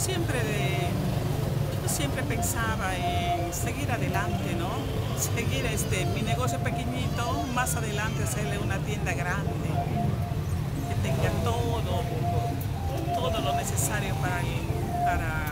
siempre de, yo siempre pensaba en seguir adelante, ¿no? Seguir este, mi negocio pequeñito, más adelante hacerle una tienda grande, que tenga todo, todo lo necesario para el